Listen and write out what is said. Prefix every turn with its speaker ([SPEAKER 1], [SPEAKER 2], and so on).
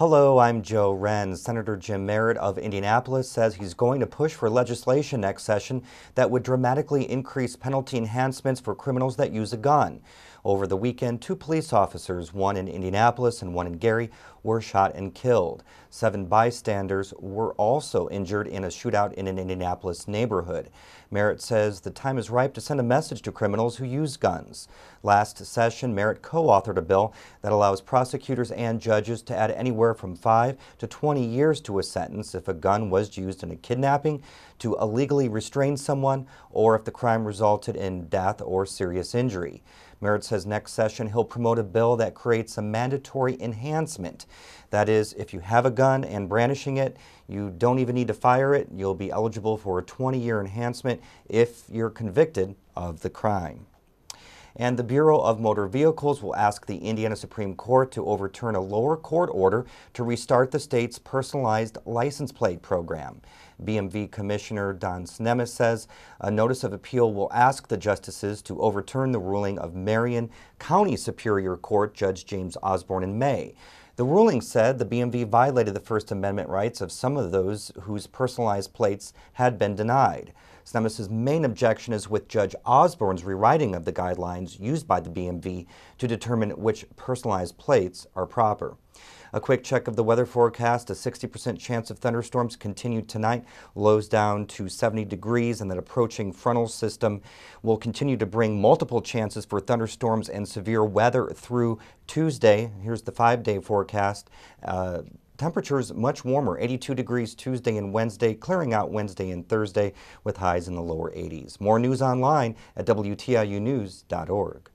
[SPEAKER 1] Hello, I'm Joe Hren. Senator Jim Merritt of Indianapolis says he's going to push for legislation next session that would dramatically increase penalty enhancements for criminals that use a gun. Over the weekend, two police officers, one in Indianapolis and one in Gary, were shot and killed. Seven bystanders were also injured in a shootout in an Indianapolis neighborhood. Merritt says the time is ripe to send a message to criminals who use guns. Last session, Merritt co-authored a bill that allows prosecutors and judges to add anywhere from 5 to 20 years to a sentence if a gun was used in a kidnapping, to illegally restrain someone, or if the crime resulted in death or serious injury. Merritt says next session he'll promote a bill that creates a mandatory enhancement. That is, if you have a gun and brandishing it, you don't even need to fire it. You'll be eligible for a 20-year enhancement if you're convicted of the crime and the Bureau of Motor Vehicles will ask the Indiana Supreme Court to overturn a lower court order to restart the state's personalized license plate program. BMV Commissioner Don Snemis says a notice of appeal will ask the justices to overturn the ruling of Marion County Superior Court Judge James Osborn in May. The ruling said the BMV violated the First Amendment rights of some of those whose personalized plates had been denied. Snemis's main objection is with Judge Osborn's rewriting of the guidelines used by the BMV to determine which personalized plates are proper. A quick check of the weather forecast, a 60% chance of thunderstorms continued tonight, lows down to 70 degrees, and that approaching frontal system will continue to bring multiple chances for thunderstorms and severe weather through Tuesday. Here's the five-day forecast. Uh, Temperatures much warmer, 82 degrees Tuesday and Wednesday, clearing out Wednesday and Thursday with highs in the lower 80s. More news online at WTIUnews.org.